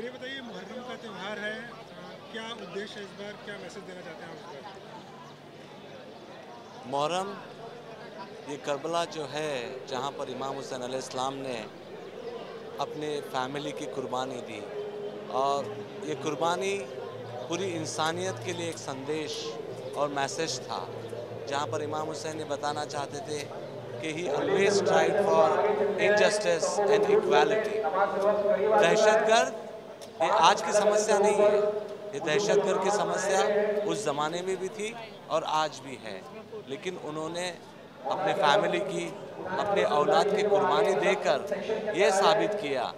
Sir, ये बताइए, मुहर्रम का त्यौहार है, क्या उद्देश्य इस बार? क्या मैसेज देना चाहते हैं आप मुहर्रम, ये करबला जो है, जहाँ पर इमाम हुसैन इस्लाम ने अपने फैमिली की कुर्बानी दी। और ये कुर्बानी पूरी इंसानियत के लिए एक संदेश और मैसेज था, जहाँ पर इमाम हुसैन ने बताना चाहते थे कि he always tried for injustice and equality दहशतगर्द आज की समस्या नहीं है। ये दहशतगर्द की समस्या उस ज़माने में भी थी और आज भी है। लेकिन उन्होंने अपने फैमिली की, अपने औलाद की कुर्बानी देकर ये साबित किया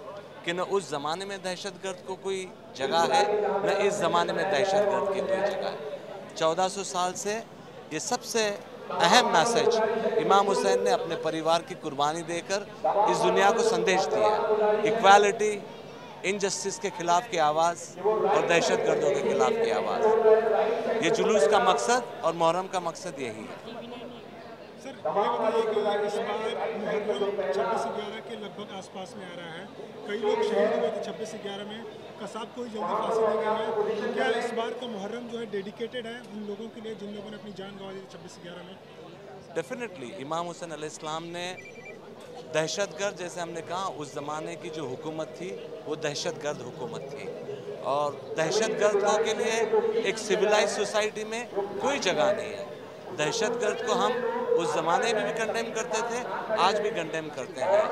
कि न उस ज़माने में दहशतगर्द को कोई जगह है, न इस ज़माने में दहशतगर्द की कोई जगह है। 1400 साल से ये सबसे अहम मैसेज इमाम हुसैन ने अपने परिवार की कुर्बानी देकर इस दुनिया को संदेश दिया इक्वालिटी इनजस्टिस के खिलाफ की आवाज़ और दहशत गर्दों के खिलाफ की आवाज़। ये जुलूस का मकसद और मुहर्रम का मकसद यही है। सर ये बताइए कि इस बार मुहर्रम छब्बीस ग्यारह के लगभग आसपास में आ रहा है। कई लोग शहीद हुए थे छब्बीस ग्यारह में। कसाब को ही जल्दी फांसी दी गई है। तो क्या इस बार का मुहर्रम जो है डेडिकेटेड है उन लोगों के लिए जिन लोगों ने अपनी जान गंवा दी छब्बीस ग्यारह में? डेफिनेटली इमाम हुसैन इस्लाम ने दहशतगर्द, जैसे हमने कहा, उस ज़माने की जो हुकूमत थी, वो दहशतगर्द हुकूमत थी। और दहशतगर्दों के लिए एक सिविलाइज सोसाइटी में कोई जगह नहीं है। दहशतगर्द को हम उस ज़माने में भी कंडेम करते थे, आज भी कंडेम करते हैं।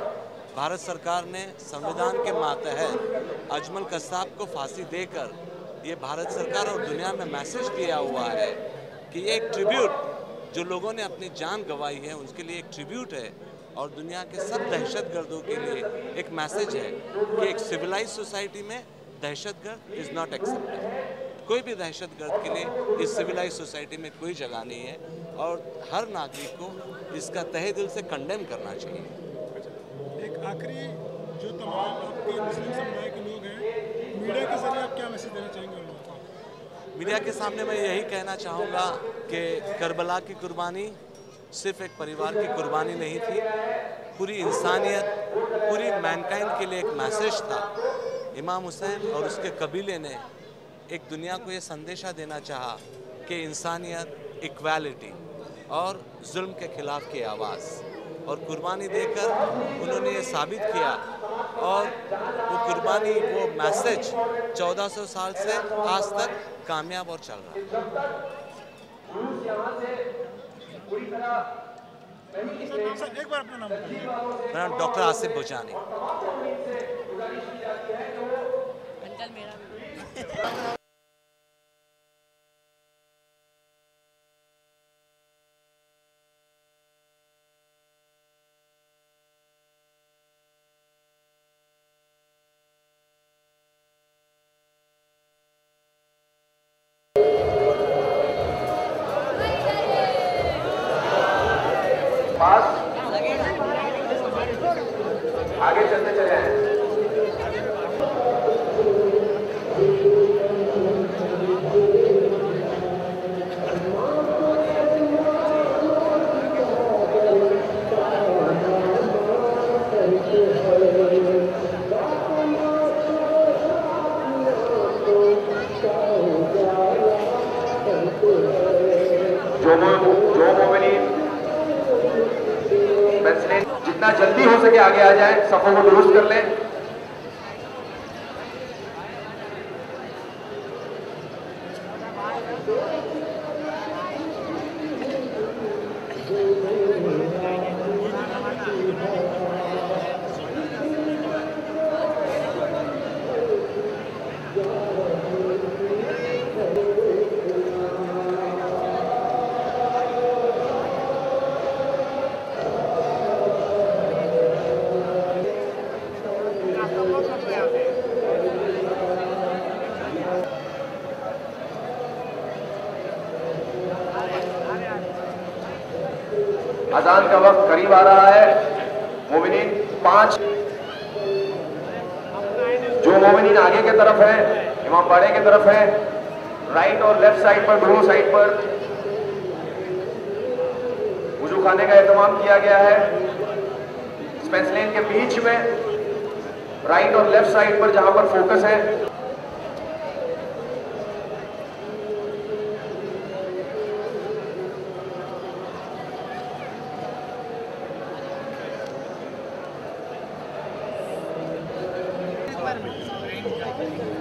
भारत सरकार ने संविधान के मातहत अजमल कसाब को फांसी देकर ये भारत सरकार और दुनिया में मैसेज दिया हुआ है कि ये एक ट्रिब्यूट जो लोगों ने अपनी जान गंवाई है, उसके लिए एक ट्रिब्यूट है। और दुनिया के सब दहशत गर्दों के लिए एक मैसेज है कि एक सिविलाइज सोसाइटी में दहशत गर्द इज़ नॉट एक्सेप्टेड कोई भी दहशत गर्द के लिए इस सिविलाइज सोसाइटी में कोई जगह नहीं है और हर नागरिक को इसका तहे दिल से कंडेम करना चाहिए। एक आखिरी जो तमाम आपके मुस्लिम समुदाय के लोग हैं मीडिया के ज़रिए आप क्या मैसेज देना चाहेंगे मीडिया के सामने मैं यही कहना चाहूँगा कि करबला की कुर्बानी सिर्फ़ एक परिवार की कुर्बानी नहीं थी, पूरी इंसानियत, पूरी मैनकाइंड के लिए एक मैसेज था। इमाम हुसैन और उसके कबीले ने एक दुनिया को ये संदेशा देना चाहा कि इंसानियत इक्वालिटी और जुल्म के खिलाफ की आवाज़। और कुर्बानी देकर उन्होंने ये साबित किया और वो कुर्बानी, वो मैसेज 1400 साल से आज तक कामयाब और चल रहा है। मेरा नाम डॉक्टर आसिफ बुचानी जो जो जितना जल्दी हो सके आगे आ जाए सफों को दुरुस्त कर लें। अजान का वक्त करीब आ रहा है। मोमिन पाँच। जो मोमिन आगे के तरफ़ है, इमाम बाड़े के तरफ़ है राइट और लेफ़्ट साइड पर, दोनों साइड पर। वज़ू खाने का एहतमाम किया गया है। स्पेंसलेन के बीच में राइट और लेफ़्ट साइड पर जहाँ पर फोकस है। Hey!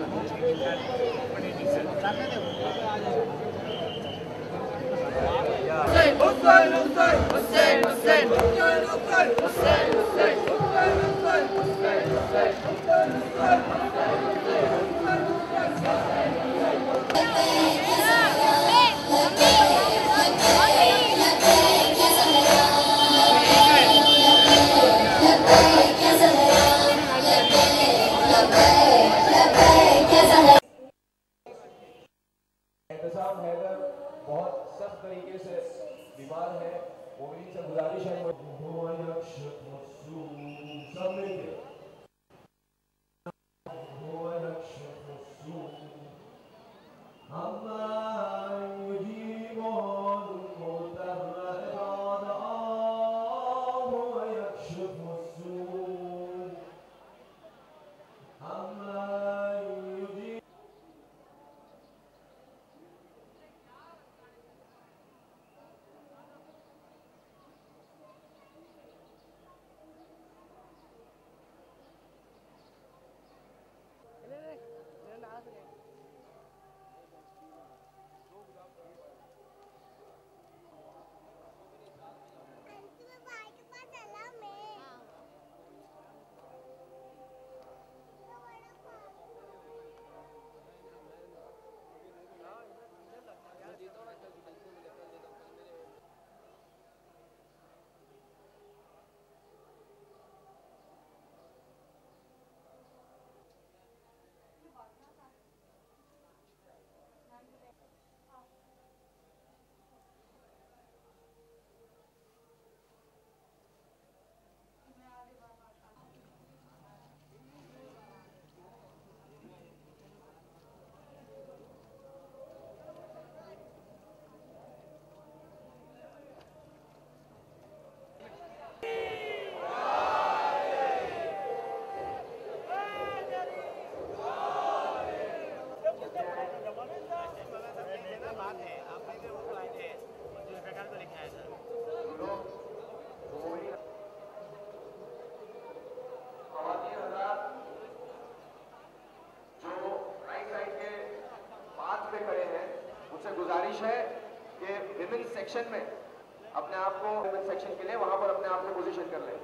सेक्शन में अपने आप को वुमेन सेक्शन के लिए वहाँ पर अपने आप को पोजीशन कर लें